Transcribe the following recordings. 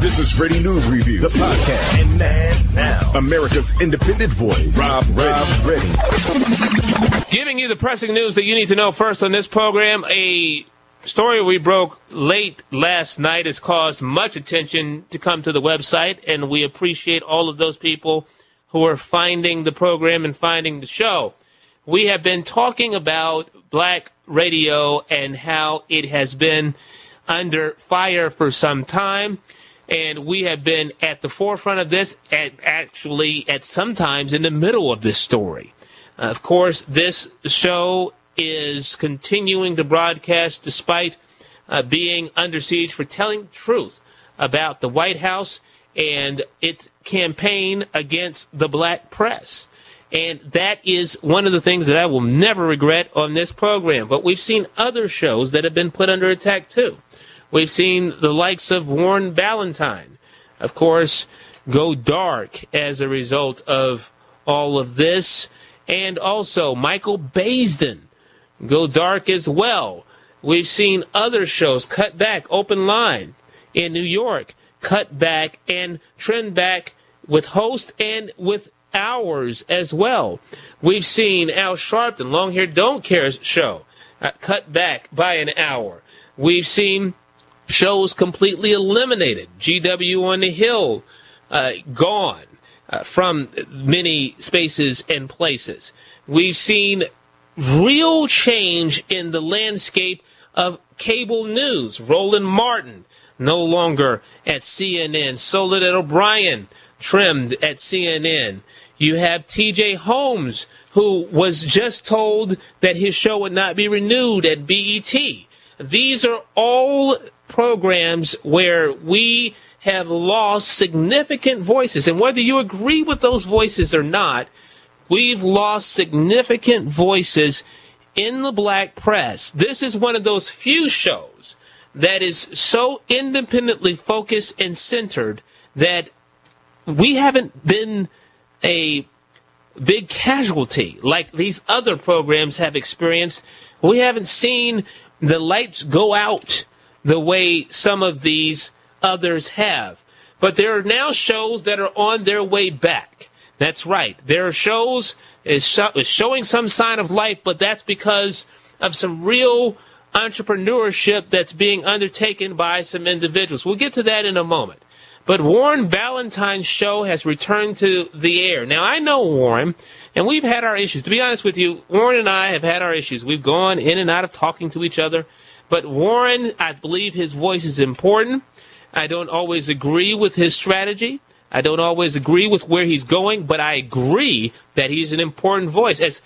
This is Redding News Review, the podcast. And man, now, America's independent voice, Rob, Rob Redding. Giving you the pressing news that you need to know first on this program. A story we broke late last night has caused much attention to come to the website, and we appreciate all of those people who are finding the program and finding the show. We have been talking about black radio and how it has been under fire for some time. And we have been at the forefront of this, at actually at sometimes in the middle of this story. Uh, of course, this show is continuing to broadcast despite uh, being under siege for telling truth about the White House and its campaign against the black press. And that is one of the things that I will never regret on this program. But we've seen other shows that have been put under attack too. We've seen the likes of Warren Ballentine, of course, go dark as a result of all of this. And also Michael Baisden go dark as well. We've seen other shows cut back, Open Line in New York, cut back and trend back with host and with hours as well. We've seen Al Sharpton, Long Hair Don't Care show, uh, cut back by an hour. We've seen shows completely eliminated. GW on the Hill, uh, gone uh, from many spaces and places. We've seen real change in the landscape of cable news. Roland Martin, no longer at CNN. Soledad O'Brien, trimmed at CNN. You have TJ Holmes, who was just told that his show would not be renewed at BET. These are all programs where we have lost significant voices. And whether you agree with those voices or not, we've lost significant voices in the black press. This is one of those few shows that is so independently focused and centered that we haven't been a big casualty like these other programs have experienced. We haven't seen the lights go out the way some of these others have. But there are now shows that are on their way back. That's right. There are shows is, sh- is showing some sign of life, but that's because of some real entrepreneurship that's being undertaken by some individuals. We'll get to that in a moment. But Warren Ballentine's show has returned to the air. Now, I know Warren, and we've had our issues. To be honest with you, Warren and I have had our issues. We've gone in and out of talking to each other. But Warren, I believe his voice is important. I don't always agree with his strategy. I don't always agree with where he's going, but I agree that he's an important voice. As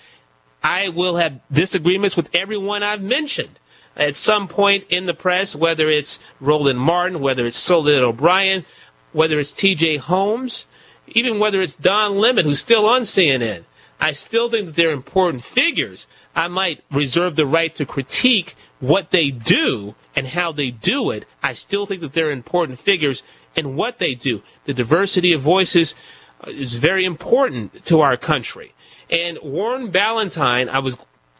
I will have disagreements with everyone I've mentioned at some point in the press, whether it's Roland Martin, whether it's Soledad O'Brien, whether it's TJ Holmes, even whether it's Don Lemon, who's still on CNN. I still think that they're important figures. I might reserve the right to critique what they do and how they do it. I still think that they're important figures in what they do. The diversity of voices uh, is very important to our country. And Warren Ballentine, I was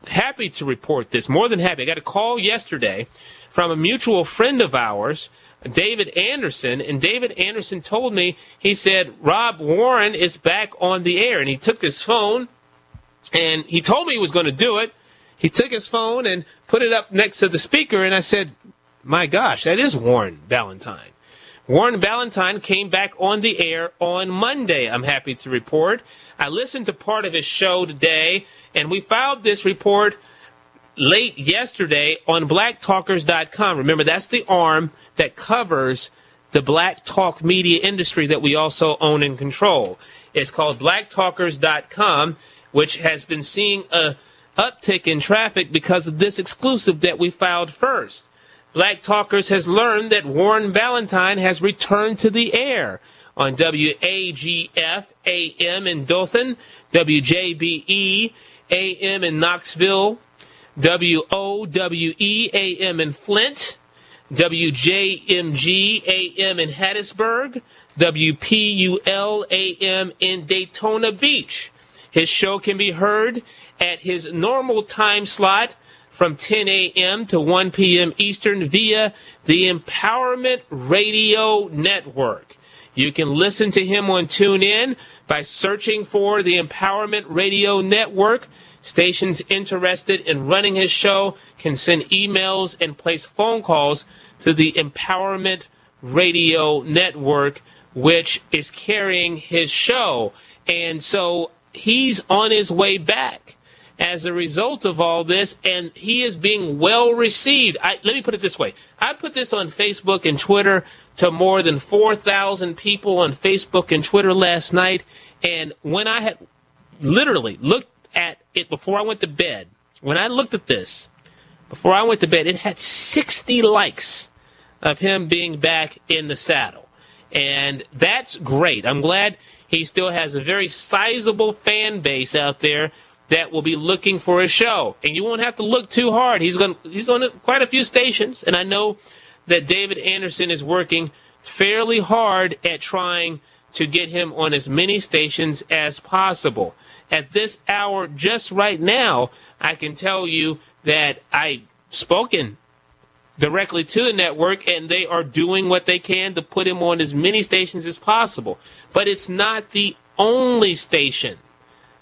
happy to report this, more than happy. I got a call yesterday from a mutual friend of ours David Anderson, and David Anderson told me, he said, Rob Warren is back on the air. And he took his phone and he told me he was going to do it. He took his phone and put it up next to the speaker, and I said, My gosh, that is Warren Ballentine. Warren Ballentine came back on the air on Monday, I'm happy to report. I listened to part of his show today, and we filed this report late yesterday on blacktalkers.com. Remember, that's the arm that covers the black talk media industry that we also own and control. It's called blacktalkers.com, which has been seeing a uptick in traffic because of this exclusive that we filed first. Black Talkers has learned that Warren Ballentine has returned to the air on WAGF AM in Dothan, WJBE AM in Knoxville, WOWE AM in Flint, WJMG AM in Hattiesburg, WPUL AM in Daytona Beach. His show can be heard at his normal time slot from 10 a.m. to 1 p.m. Eastern via the Empowerment Radio Network. You can listen to him on TuneIn by searching for the Empowerment Radio Network. Stations interested in running his show can send emails and place phone calls to the Empowerment Radio Network, which is carrying his show. And so he's on his way back as a result of all this, and he is being well received. I, let me put it this way I put this on Facebook and Twitter to more than 4,000 people on Facebook and Twitter last night. And when I had literally looked at it before I went to bed, when I looked at this before I went to bed, it had 60 likes of him being back in the saddle. And that's great. I'm glad he still has a very sizable fan base out there that will be looking for a show. And you won't have to look too hard. He's going he's on quite a few stations and I know that David Anderson is working fairly hard at trying to get him on as many stations as possible. At this hour, just right now, I can tell you that I've spoken directly to the network and they are doing what they can to put him on as many stations as possible. But it's not the only station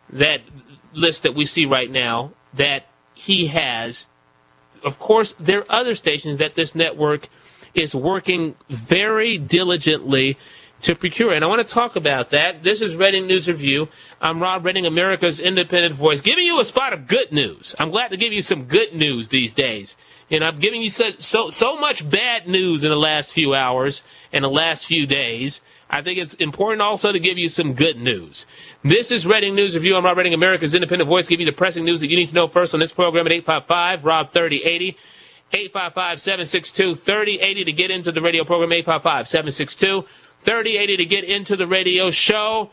that list that we see right now that he has. Of course, there are other stations that this network is working very diligently to procure. And I want to talk about that. This is Redding News Review. I'm Rob Redding, America's independent voice, giving you a spot of good news. I'm glad to give you some good news these days. And I'm giving you so, so, so much bad news in the last few hours and the last few days. I think it's important also to give you some good news. This is Redding News Review. I'm Rob Redding, America's independent voice, giving you the pressing news that you need to know first on this program at 855 Rob 3080. 855-762-3080 to get into the radio program. 855-762-3080 to get into the radio show.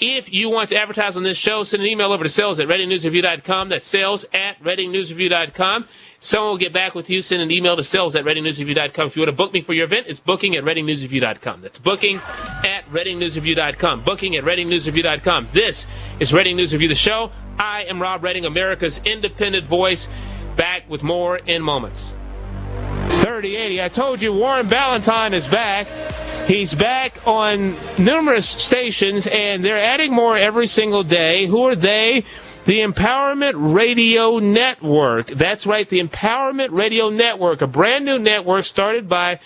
If you want to advertise on this show, send an email over to sales at reddingnewsreview.com. That's sales at reddingnewsreview.com. Someone will get back with you. Send an email to sales at reddingnewsreview.com. If you want to book me for your event, it's booking at reddingnewsreview.com. That's booking at reddingnewsreview.com. Booking at reddingnewsreview.com. This is Redding News Review, the show. I am Rob Redding, America's independent voice. Back with more in moments. 3080. I told you Warren Ballentine is back. He's back on numerous stations, and they're adding more every single day. Who are they? The Empowerment Radio Network. That's right, the Empowerment Radio Network, a brand new network started by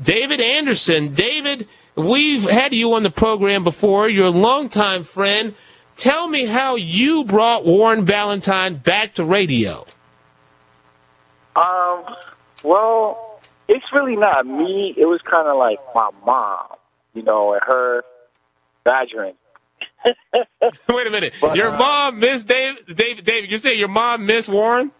David Anderson. David, we've had you on the program before. You're a longtime friend. Tell me how you brought Warren Ballentine back to radio. Um, well, it's really not me. It was kind of like my mom, you know, and her badgering. Wait a minute. But, your uh, mom, Miss David, David, David. You're saying your mom, Miss Warren?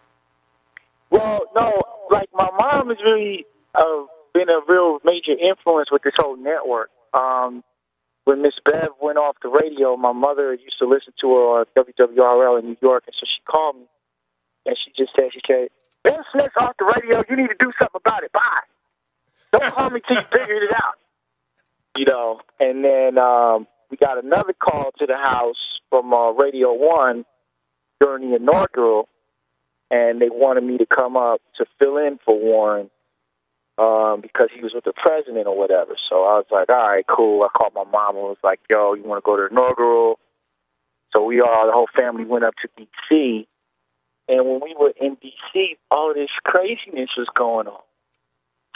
Well, no. Like my mom has really uh, been a real major influence with this whole network. Um, when Miss Bev went off the radio, my mother used to listen to her on WWRL in New York, and so she called me, and she just said, she said, Smith's off the radio. You need to do something about it. Bye. Don't call me till you figured it out. You know, and then um, we got another call to the house from uh, Radio One during the inaugural, and they wanted me to come up to fill in for Warren um, because he was with the president or whatever. So I was like, all right, cool. I called my mom and was like, yo, you want to go to the inaugural? So we all, the whole family went up to D.C. And when we were in DC, all this craziness was going on.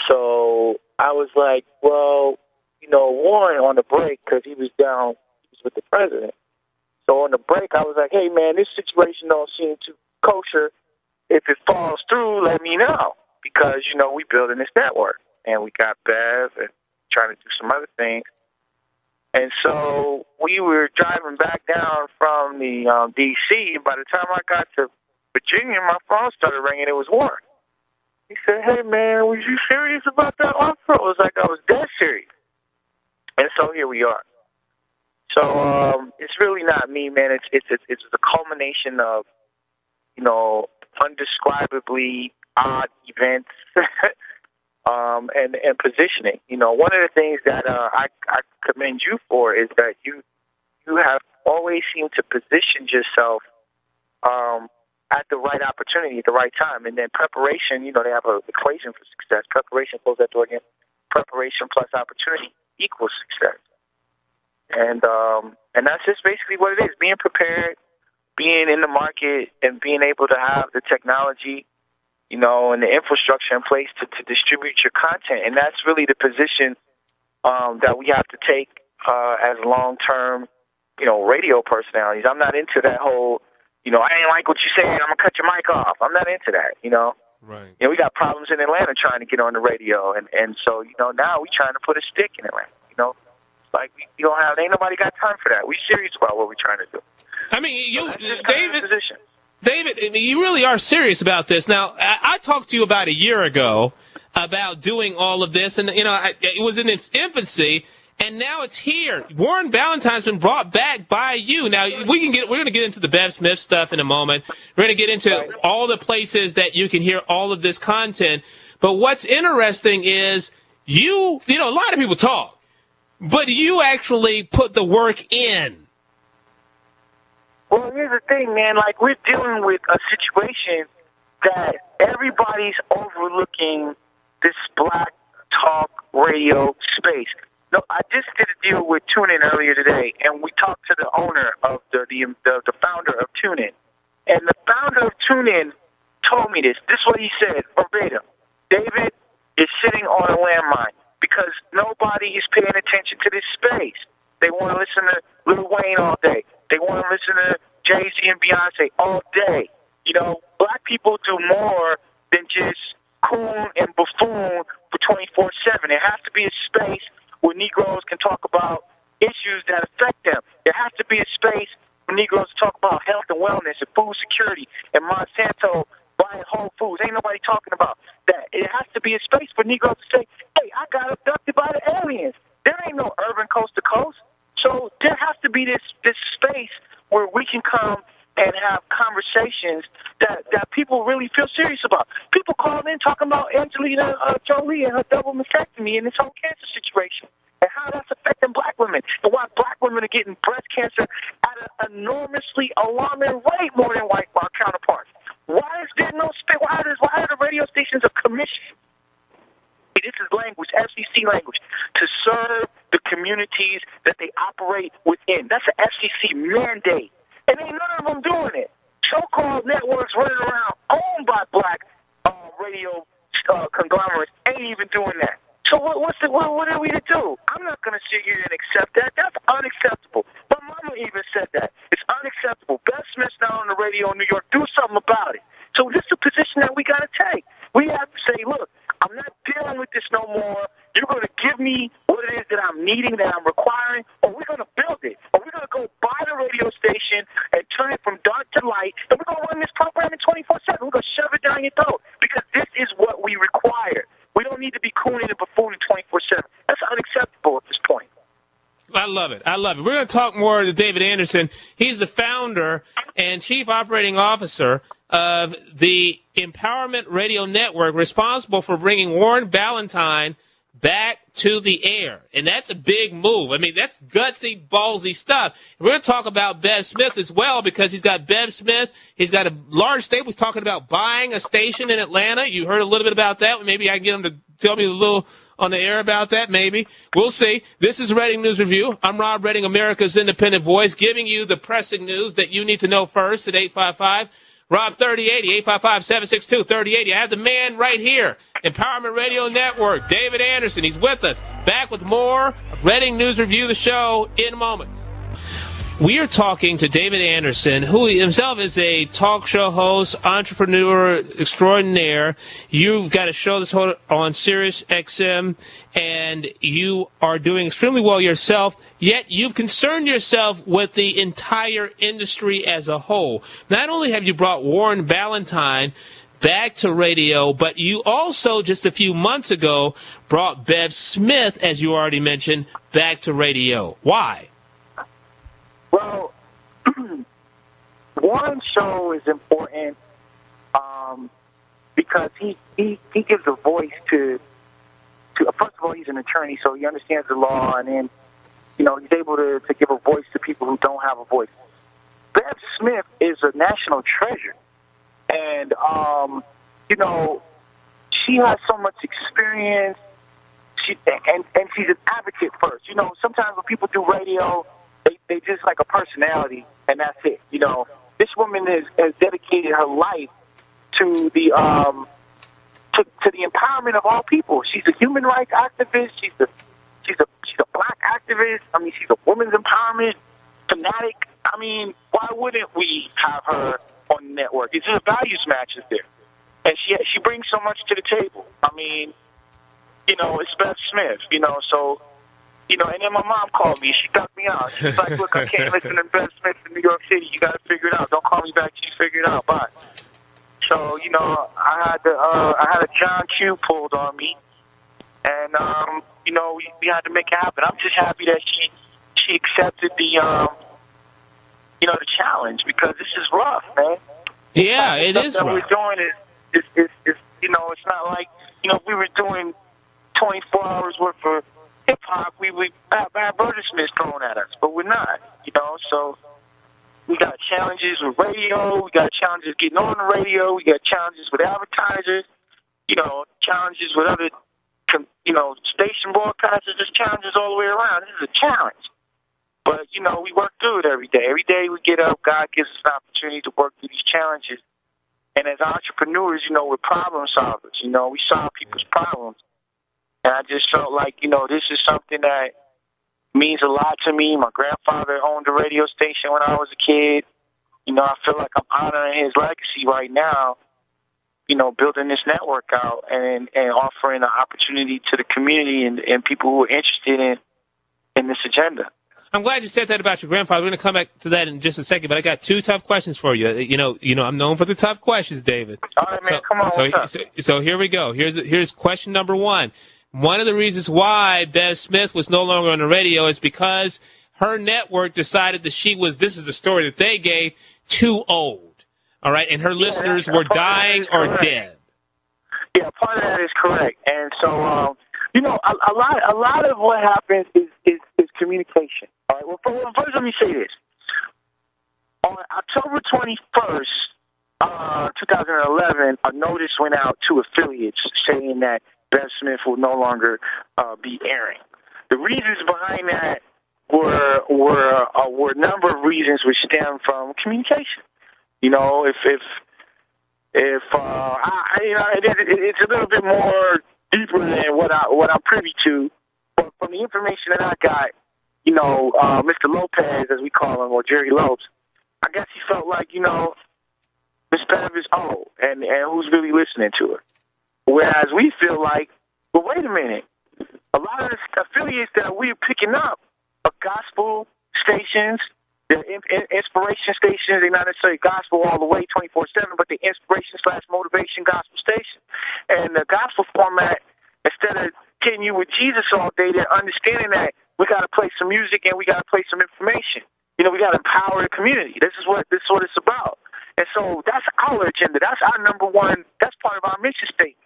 So I was like, well, you know, Warren on the break because he was down, with the president. So on the break, I was like, hey man, this situation don't seem too kosher. If it falls through, let me know because you know we building this network and we got Bev and trying to do some other things. And so we were driving back down from the um, D.C. By the time I got to Virginia, my phone started ringing. It was Warren. He said, "Hey man, was you serious about that offer?" I was like, "I was dead serious." And so here we are. So um, it's really not me, man. It's it's it's, it's the culmination of you know undescribably odd events um, and and positioning. You know, one of the things that uh, I I commend you for is that you you have always seemed to position yourself um, at the right opportunity at the right time. And then preparation, you know, they have an equation for success. Preparation close that door again. Preparation plus opportunity equals success. And um, and that's just basically what it is: being prepared, being in the market, and being able to have the technology, you know, and the infrastructure in place to, to distribute your content. And that's really the position um, that we have to take uh, as long-term, you know, radio personalities. I'm not into that whole you know, I ain't like what you said. I'm gonna cut your mic off. I'm not into that. You know. Right. You know, we got problems in Atlanta trying to get on the radio, and and so you know now we trying to put a stick in Atlanta. You know, like we, we don't have ain't nobody got time for that. We serious about what we're trying to do. I mean, you, so David. David, I mean, you really are serious about this. Now, I, I talked to you about a year ago about doing all of this, and you know, I, it was in its infancy and now it's here. Warren Ballentine's been brought back by you. Now we can get we're going to get into the Bev Smith stuff in a moment. We're going to get into all the places that you can hear all of this content. But what's interesting is you, you know, a lot of people talk, but you actually put the work in. Well, here's the thing, man. Like we're dealing with a situation that everybody's overlooking this black talk radio space. No, I just did a deal with TuneIn earlier today, and we talked to the owner of the the the, the founder of TuneIn, and the founder of TuneIn told me this. This is what he said verbatim. David is sitting on a landmine because nobody is paying attention to this space. They want to listen to Lil Wayne all day. They want to listen to Jay Z and Beyonce all day. You know, black people do more than just coon and buffoon for 24 7. It has to be a space where Negroes can talk about issues that affect them. There has to be a space for Negroes to talk about health and wellness and food security and Monsanto buying Whole Foods. Ain't nobody talking about that. It has to be a space for Negroes to say, hey, I got abducted by the aliens. There ain't no urban coast to coast. So there has to be this, this space where we can come and have conversations that, that people really feel serious about. People call in talking about Angelina uh, Jolie and her double mastectomy and this whole cancer situation and how that's affecting black women and why black women are getting breast cancer at an enormously alarming rate more than white counterparts. Why is there no space? Why, is, why are the radio stations a commission? This is language, FCC language, to serve the communities that they operate within. That's an FCC mandate. And ain't none of them doing it. So-called networks running around owned by black uh, radio uh, conglomerates ain't even doing that. So what, what's the, what, what are we to do? I'm not going to sit here and accept that. That's unacceptable. My mama even said that. It's unacceptable. Bev Smith's now on the radio in New York. Do something about it. So this is a position that we got to take. We have to say, look, I'm not dealing with this no more. You're going to give me what it is that I'm needing, that I'm requiring, or we're going to build it. Or we're going to go buy the radio station turn it from dark to light, and we're going to run this program in 24 7. We're going to shove it down your throat because this is what we require. We don't need to be cooning and buffooning 24 7. That's unacceptable at this point. I love it. I love it. We're going to talk more to David Anderson. He's the founder and chief operating officer of the Empowerment Radio Network, responsible for bringing Warren Ballentine back to the air. And that's a big move. I mean, that's gutsy, ballsy stuff. We're going to talk about Bev Smith as well because he's got Bev Smith. He's got a large stable. He's talking about buying a station in Atlanta. You heard a little bit about that. Maybe I can get him to tell me a little on the air about that, maybe. We'll see. This is Redding News Review. I'm Rob Redding, America's independent voice, giving you the pressing news that you need to know first at 855- Rob 3080, 855 762 3080. I have the man right here, Empowerment Radio Network, David Anderson. He's with us. Back with more Redding News Review, the show, in a moment. We are talking to David Anderson, who himself is a talk show host, entrepreneur extraordinaire. You've got a show that's on Sirius XM, and you are doing extremely well yourself. Yet you've concerned yourself with the entire industry as a whole. Not only have you brought Warren Ballentine back to radio, but you also just a few months ago brought Bev Smith, as you already mentioned, back to radio. Why? Well, one show is important um, because he, he, he gives a voice to, to, first of all, he's an attorney, so he understands the law, and then, you know, he's able to, to give a voice to people who don't have a voice. Bev Smith is a national treasure. And um, you know, she has so much experience. She and and she's an advocate first. You know, sometimes when people do radio, they they just like a personality, and that's it. You know, this woman has, has dedicated her life to the um to, to the empowerment of all people. She's a human rights activist. She's a she's a she's a black activist. I mean, she's a women's empowerment fanatic. I mean, why wouldn't we have her on the network? It's just a values match is there, and she she brings so much to the table. I mean, you know, it's Bev Smith. You know, so you know, and then my mom called me. She ducked me out. She's like, "Look, I can't listen to Bev Smith in New York City. You got to figure it out. Don't call me back you figure it out." Bye. So you know, I had the uh, I had a John Q pulled on me, and um, you know, we, we had to make it happen. I'm just happy that she she accepted the um, you know, the challenge because this is rough, man. Yeah, it Stuff is that rough. we're doing is, is, is, is, you know, it's not like, you know, if we were doing 24 hours worth of hip hop, we would have advertisements thrown at us, but we're not, you know, so we got challenges with radio, we got challenges getting on the radio, we got challenges with advertisers, you know, challenges with other, you know, station broadcasters, there's challenges all the way around. This is a challenge. But, you know, we work through it every day. Every day we get up, God gives us an opportunity to work through these challenges. And as entrepreneurs, you know, we're problem solvers. You know, we solve people's problems. And I just felt like, you know, this is something that means a lot to me. My grandfather owned a radio station when I was a kid. You know, I feel like I'm honoring his legacy right now, you know, building this network out and, and offering an opportunity to the community and, and people who are interested in, in this agenda. I'm glad you said that about your grandfather. We're going to come back to that in just a second, but I got two tough questions for you. You know, you know, I'm known for the tough questions, David. All right, man, so, come on. So, so, so here we go. Here's here's question number one. One of the reasons why Bev Smith was no longer on the radio is because her network decided that she was. This is the story that they gave. Too old. All right, and her listeners were part of that dying or dead. Yeah, part of that is correct. And so, um, you know, a, a lot, a lot of what happens is, is, is communication. All right. Well, fir- well, first, let me say this. On October 21st, uh, 2011, a notice went out to affiliates saying that Bev Smith will no longer uh, be airing. The reasons behind that were were uh, were a number of reasons which stem from communication. You know, if if if uh, I- you know, it, it, it's a little bit more deeper than what I what I'm privy to. But from the information that I got, you know, uh, Mr. Lopez, as we call him, or Jerry Lopes, I guess he felt like you know, Miss Bev is old, and and who's really listening to her? Whereas we feel like, well, wait a minute, a lot of the affiliates that we're picking up are gospel stations. In, inspiration stations. They're not necessarily gospel all the way, twenty four seven, but the inspiration slash motivation gospel station. And the gospel format, instead of hitting you with Jesus all day, they're understanding that we got to play some music and we got to play some information. You know, we got to empower the community. This is what this is what it's about. And so that's our agenda. That's our number one. That's part of our mission statement.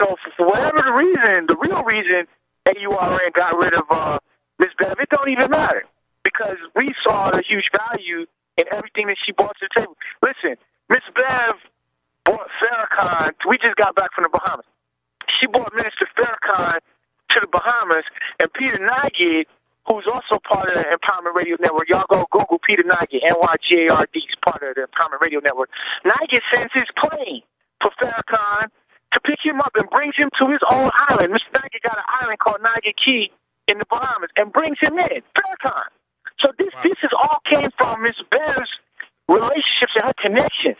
So for- for whatever the reason, the real reason AURN got rid of uh, Miss Bev, it don't even matter because we saw the huge value in everything that she brought to the table. Listen, Miss Bev brought Farrakhan. We just got back from the Bahamas. She brought Minister Farrakhan to the Bahamas, and Peter Nygard, who's also part of the Empowerment Radio Network. Y'all go Google Peter Nygard, N-Y-G-A-R-D. He's part of the Empowerment Radio Network. Nygard sends his plane for Farrakhan to pick him up and brings him to his own island. Mr. Nygard got an island called Nygard Cay in the Bahamas and brings him in, Farrakhan. So this this is all came from Miss Bev's relationships and her connections.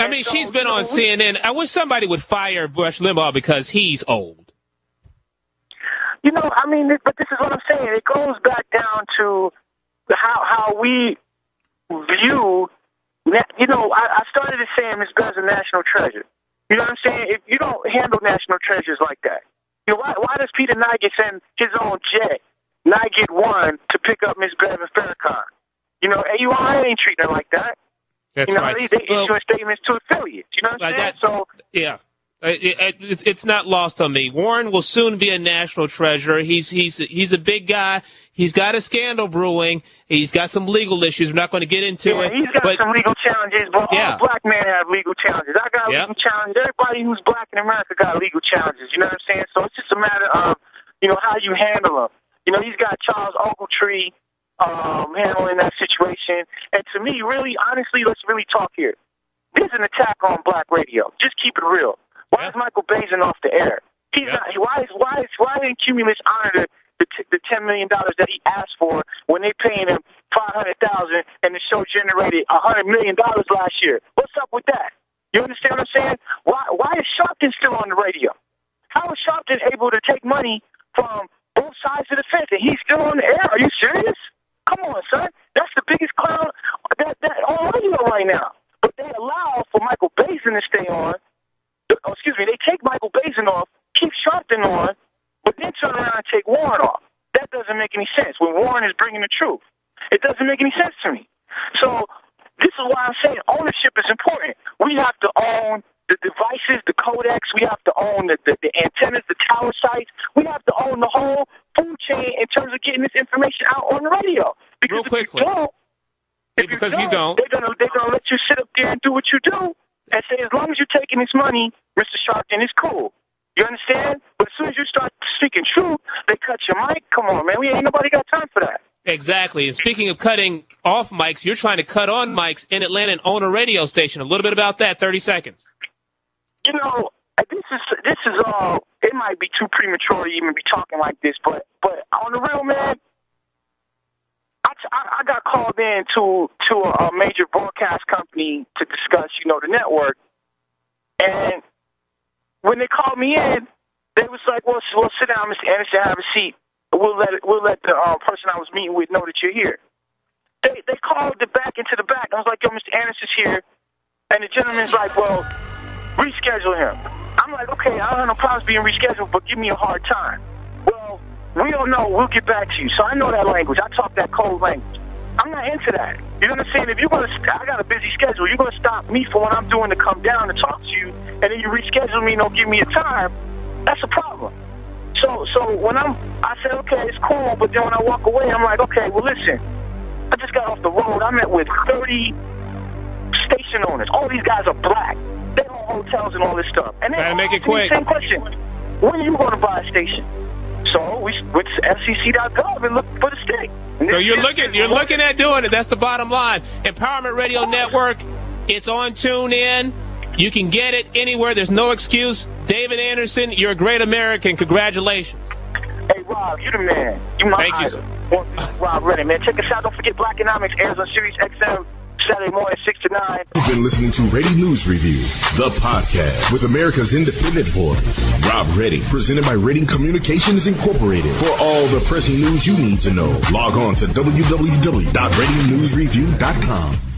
I mean, so, she's been on CNN. I wish somebody would fire Rush Limbaugh because he's old. You know, I mean, but this is what I'm saying. It goes back down to how how we view. You know, I, I started to saying Miss Bev's a national treasure. You know what I'm saying? If you don't handle national treasures like that, you know, why why does Peter Nygard send his own jet, Nygard One, to pick up Miss Bev and Farrakhan? You know, AUI ain't treating her like that. That's you know, right. they, they Well, issue statements to affiliates. You know what I'm saying? that- so yeah. Uh, it, it, it's not lost on me. Warren will soon be a national treasure. He's he's he's a big guy. He's got a scandal brewing. He's got some legal issues. We're not going to get into yeah, it. He's got but, some legal challenges, but Yeah. all black men have legal challenges. I got Yep. legal challenges. Everybody who's black in America got legal challenges. You know what I'm saying? So it's just a matter of, you know, how you handle them. You know, he's got Charles Ogletree um, handling that situation. And to me, really, honestly, let's really talk here. This is an attack on black radio. Just keep it real. Why Yeah. is Michael Baisden off the air? He's Yeah. not. Why is why is why didn't Cumulus honor the the, t- the ten million dollars that he asked for when they paying him five hundred thousand and the show generated a hundred million dollars last year? What's up with that? You understand what I'm saying? Why why is Sharpton still on the radio? How is Sharpton able to take money from both sides of the fence and he's still on the air? Are you serious? Come on, son. That's the biggest clown that, that on radio right now. But they allow for Michael Baisden to stay on. Oh, excuse me, they take Michael Baisden off, keep Sharpton on, but then turn around and take Warren off. That doesn't make any sense when Warren is bringing the truth. It doesn't make any sense to me. So this is why I'm saying ownership is important. We have to own the devices, the codecs. We have to own the, the, the antennas, the tower sites. We have to own the whole food chain in terms of getting this information out on the radio. Because Real if quickly. you don't, Yeah, if because you don't. they're gonna they're gonna let you sit up there and do what you do and say as long as you're taking this money, Mr. Sharpton, it's cool. You understand? But as soon as you start speaking truth, they cut your mic. Come on, man. We ain't nobody got time for that. Exactly. And speaking of cutting off mics, you're trying to cut on mics in Atlanta and own a radio station. A little bit about that. Thirty seconds. You know, this is this is all. It might be too premature to even be talking like this, but but on the real, man. I, I, I got called in to to a, major broadcast company to discuss, you know, the network, and when they called me in, they was like, "Well, well, sit down, Mr. Anderson, have a seat. We'll let it, we'll let the um, person I was meeting with know that you're here." They they called the back into the back. I was like, "Yo, Mr. Anderson's here," and the gentleman's like, "Well, reschedule him." I'm like, "Okay, I don't have no problems being rescheduled, but give me a hard time." Well, we don't know. We'll get back to you. So I know that language. I talk that code language. I'm not into that. You know what I'm saying? If you're gonna, I got a busy schedule. You're gonna stop me from what I'm doing to come down to talk to you, and then you reschedule me and don't give me a time. That's a problem. So, so when I'm, I said, okay, it's cool. But then when I walk away, I'm like, okay, well, listen. I just got off the road. I met with 30 station owners. All these guys are black. Hotels and all this stuff. And Gotta make it ask me the quick. Same question. When are you going to buy a station? So we went to FCC.gov and looked for the state. So you're looking you're looking at doing it. That's the bottom line. Empowerment Radio Network. It's on TuneIn. You can get it anywhere. There's no excuse. David Anderson, you're a great American. Congratulations. Hey, Rob, you're the man. You my Thank you, idol. Well, Rob Redding, man. Check us out. Don't forget Black Economics airs on Sirius XM Saturday morning, 6 to 9. You've been listening to Redding News Review, the podcast with America's independent voice. Rob Redding, presented by Redding Communications Incorporated. For all the pressing news you need to know, log on to www.reddingnewsreview.com.